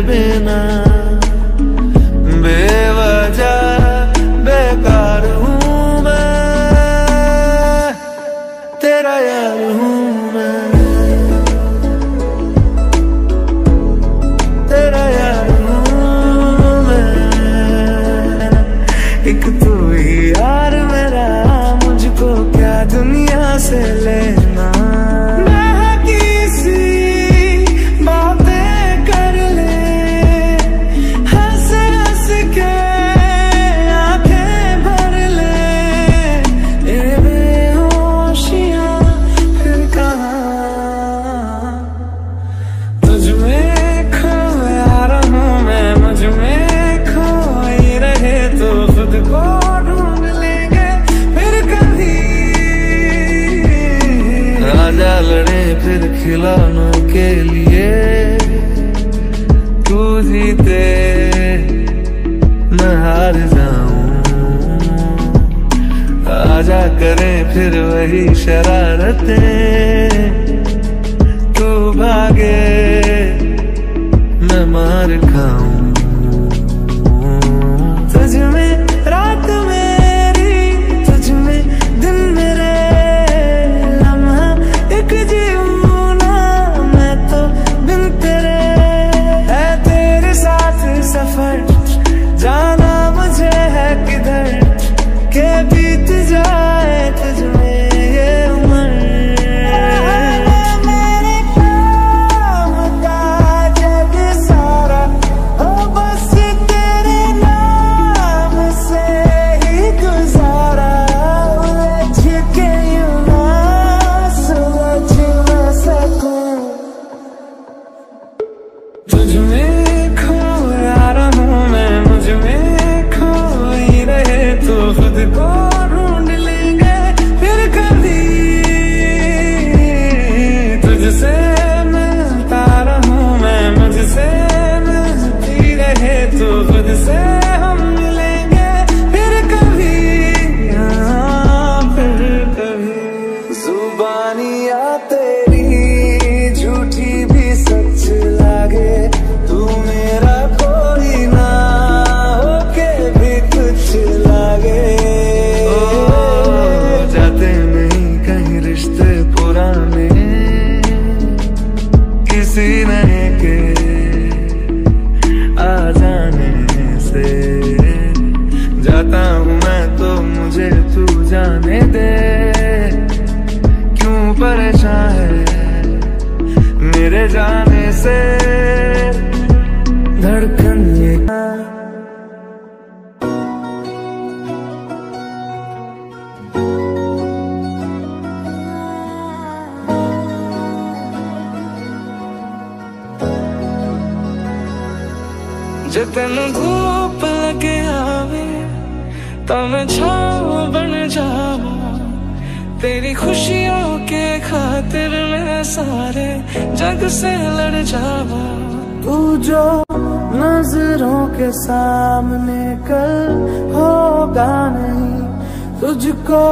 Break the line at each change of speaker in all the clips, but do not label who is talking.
तेरे बिना फिर खिलौनों के लिए तू जीते मैं हार जाऊँ। आजा करें फिर वही शरारतें। किसी नए के आ जाने से। जाता हूँ मैं तो मुझे तू जाने दे। क्यों परेशान है मेरे जाने से? ਤੈਨੂੰ ਧੂਪ ਲੱਗੇ ਆਵੇ ਤਾਂ ਮੈਂ ਛਾਂ ਬਣ ਜਾਵਾਂ तेरी खुशियों के खातिर मैं सारे जग से लड़ जावा तू जो नजरों के सामने कल होगा नहीं तुझको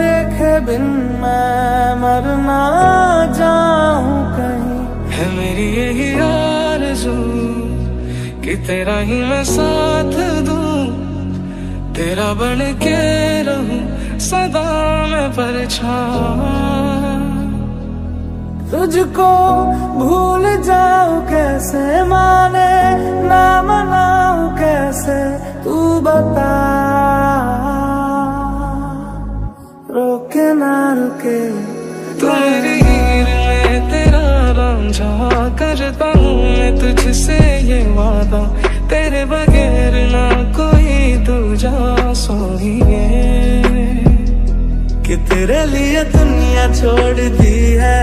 देखे बिन मैं मर ना जाऊं कहीं है मेरी यही आरज़ू कि तेरा ही मैं साथ दूँ, तेरा बन के रहूँ, सदा मैं परछावां तुझको भूल जाऊँ कैसे माने, ना मनाऊं कैसे तू बता। रोके ना रुके, तू में तेरा रांझा करता हूँ मैं तुझसे ये वादा तेरे बगैर ना कोई दूजा सोइए कि तेरे लिए दुनिया छोड़ दी है,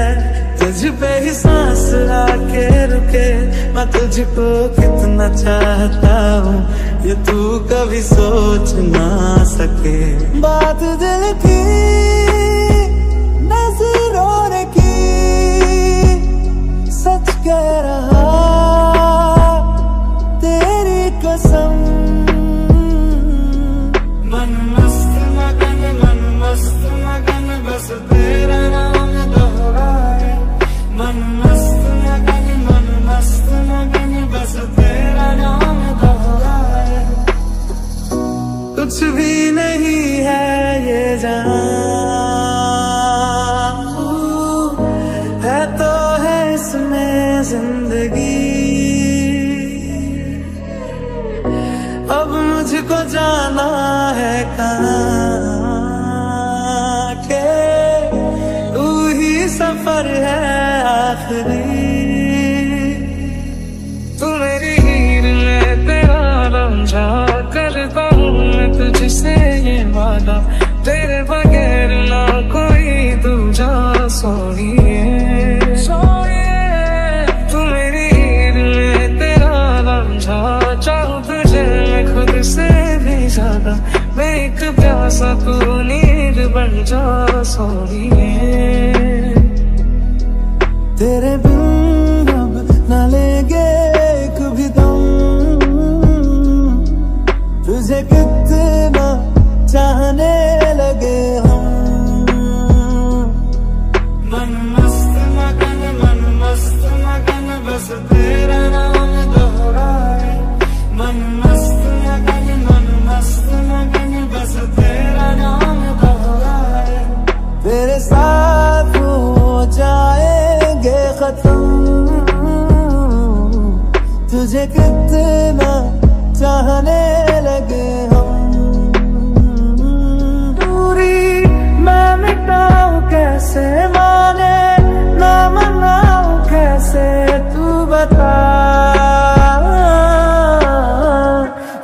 तुझ पे ही सांस आके रुके। मैं तुझको कितना चाहता हूँ, ये तू कभी सोच ना सके। बात दिल की कह रहा तेरी कसम। मन मस्त मगन, मन मस्त मगन, बस तेरा नाम दोहराए। मन मस्त मगन, मन मस्त मगन, बस तेरा नाम दोहराए। कुछ भी नहीं है ये जान। जाना
है
कहाँ के तू ही सफ़र है आखिरी। तू
मेरी हीर मैं तेरा रमझा करता हूँ मैं तुझसे ये वादा। तेरे बगैर ना कोई दूजा सोनी। सकूँ नीर बन जा सोनिए
तेरे तुझे कितना चाहने लगे हम। दूरी मैं मिटाऊ कैसे, माने ना मनाऊ कैसे,
तू बता।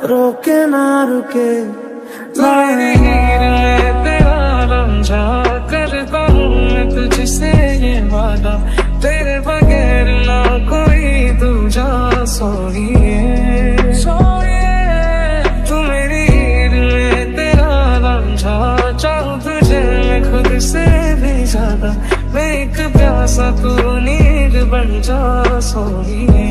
रोके ना रुके।
journey just
for me.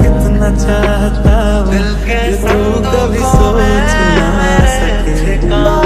कितना चाहता हूँ
तू तो कभी सोच ना सके।